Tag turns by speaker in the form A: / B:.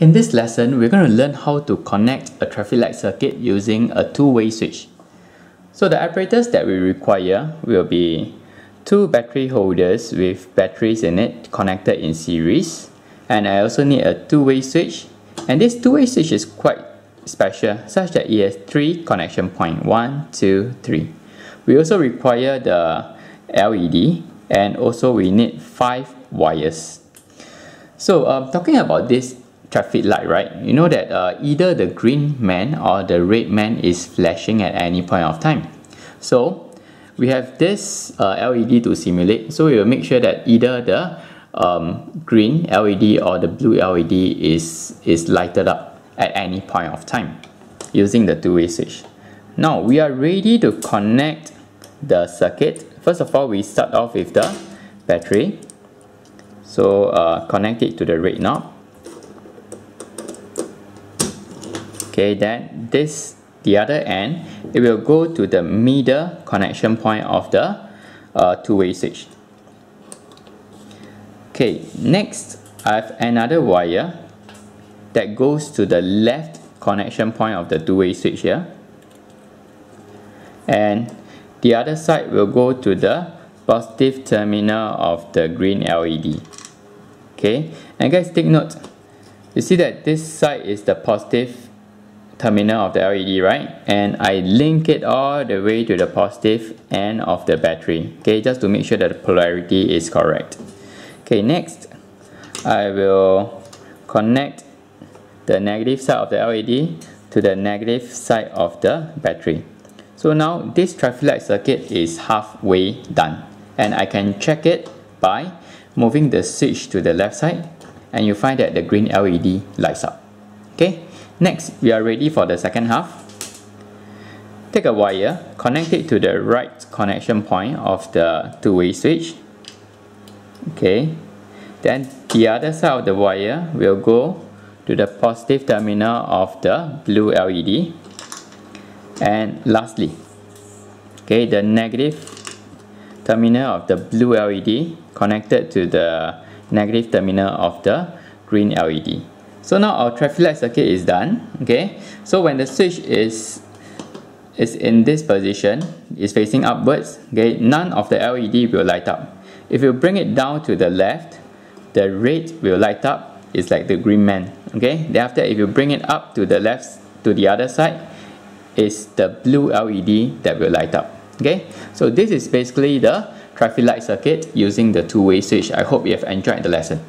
A: In this lesson, we're going to learn how to connect a traffic light circuit using a two-way switch. So the apparatus that we require will be two battery holders with batteries in it connected in series. And I also need a two-way switch. And this two-way switch is quite special, such that it has three connection points. One, two, three. We also require the LED and also we need five wires. So um, talking about this traffic light, right? You know that uh, either the green man or the red man is flashing at any point of time. So we have this uh, LED to simulate. So we will make sure that either the um, green LED or the blue LED is, is lighted up at any point of time using the two-way switch. Now we are ready to connect the circuit. First of all, we start off with the battery. So uh, connect it to the red knob okay then this the other end it will go to the middle connection point of the uh, two-way switch. Okay next I have another wire that goes to the left connection point of the two-way switch here. And the other side will go to the positive terminal of the green LED okay and guys take note. You see that this side is the positive terminal of the LED, right? And I link it all the way to the positive end of the battery, okay, just to make sure that the polarity is correct. Okay, next, I will connect the negative side of the LED to the negative side of the battery. So now this traffic light circuit is halfway done and I can check it by moving the switch to the left side and you find that the green LED lights up. Okay, Next, we are ready for the second half. Take a wire, connect it to the right connection point of the two-way switch. Okay. Then the other side of the wire will go to the positive terminal of the blue LED. And lastly, okay, the negative terminal of the blue LED connected to the negative terminal of the green LED. So now our traffic light circuit is done. Okay. So when the switch is is in this position, is facing upwards, okay, none of the LED will light up. If you bring it down to the left, the red will light up. It's like the green man. Okay. Thereafter, if you bring it up to the left to the other side, it's the blue LED that will light up. Okay. So this is basically the traffic light circuit using the two-way switch. I hope you have enjoyed the lesson.